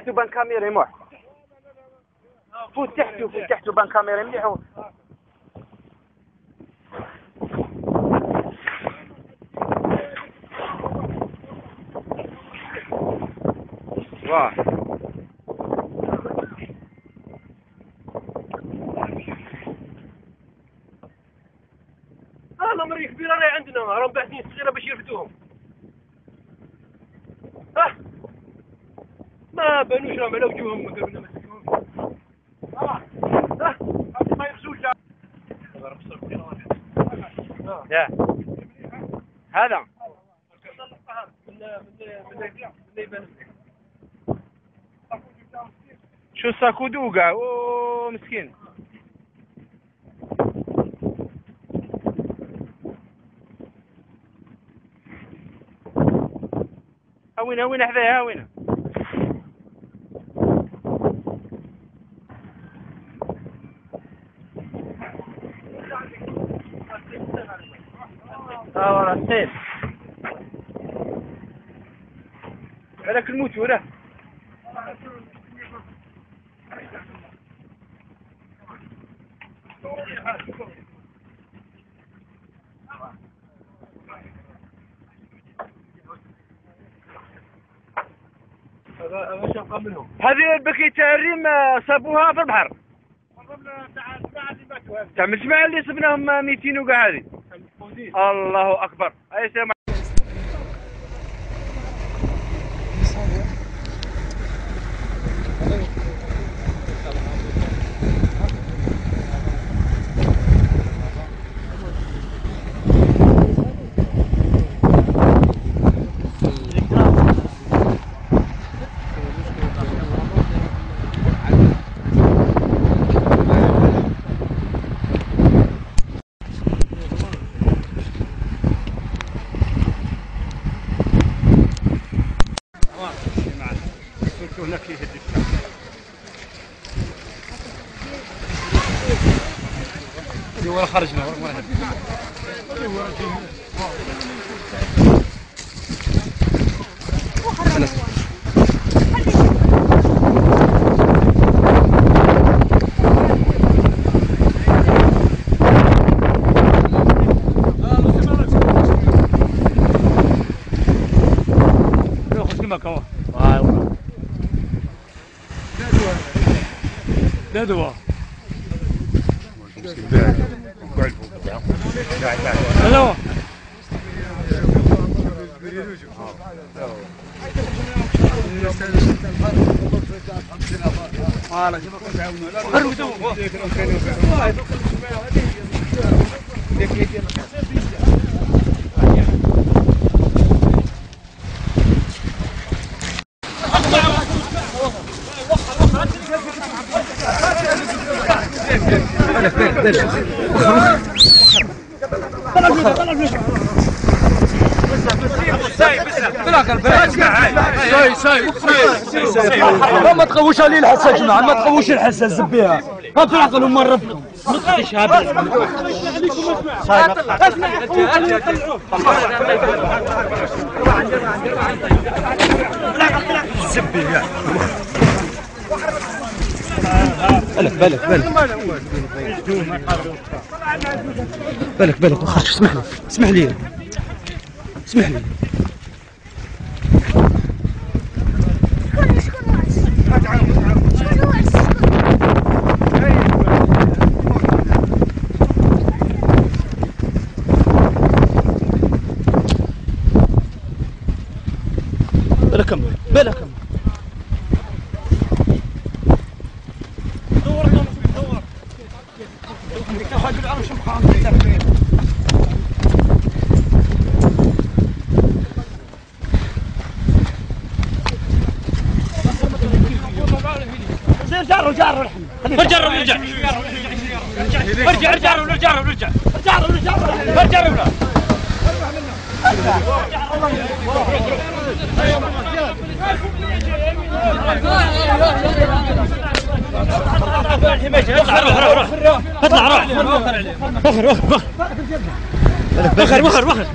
تحته بان كاميرا موح فوت تحته فوت تحته بان كاميرا مليح واه هذا مري كبيره راهي عندنا راهم باعثين صغيرة باش يرفدوهم لا بنو شرم وجوههم ما هذا. شو ساكو دوقع أوه مسكين. وين وين حذايا وين ها السيف هذاك الموتور آه هذه البكيتة الريم صابوها في البحر. تاع الجماعة اللي صبناهم 200 وكاع هذه. الله اكبر اي حتى هناك فيه الدفاع اللي ورا خرجنا ورا جدوى جدوى قالوا شوفوا تعاونوا لا ما تقووش عليه الحس يا جماعة ما تقووش الحس الزبيها هاتوا العقل ما ربكم ما تقيش هذا الزبي بالك بالك بالك بالك بالك تخافش اسمح لي اسمح لي. اسمح لي. بلا كمل جروا جروا ارجع ارجع ارجع ارجع ارجع ارجع ارجع ارجع اطلع روح روح روح اطلع روح بخر بخر بخر بخر بخر بخر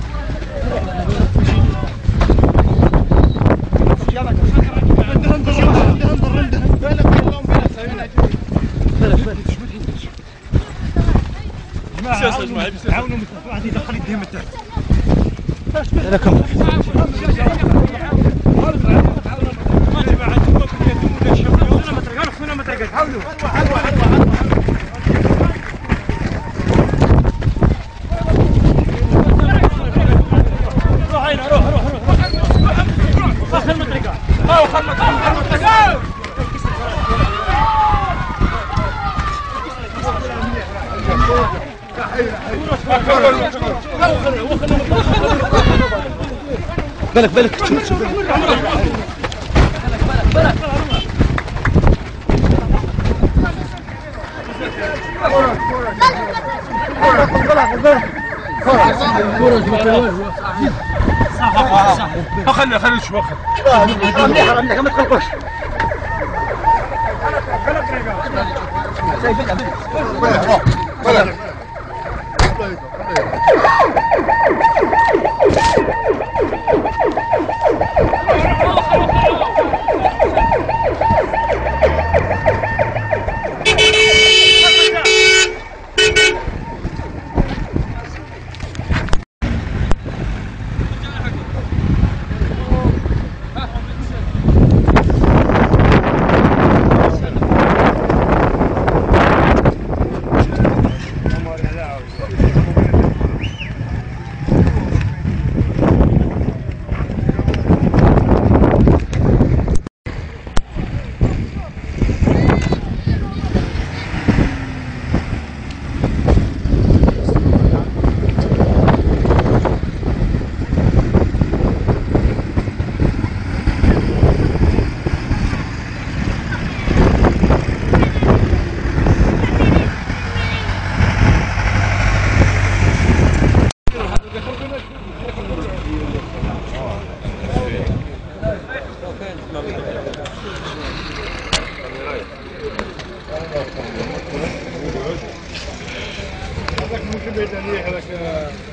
عاونوا واحد يدخل بالك بالك خلي خلي شوي مليح مليح ما تقلقوش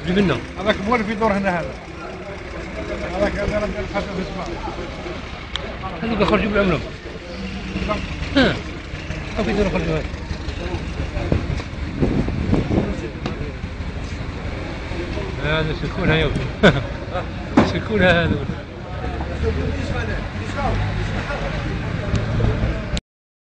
جيب لنا هذاك مو اللي في دور هنا هذا. هذاك هذا رجل الحسن اسمه. هذيك بخرج جيب العملة ها. في دور خرج هذا. هذا سكونها يوم سكونها هذا.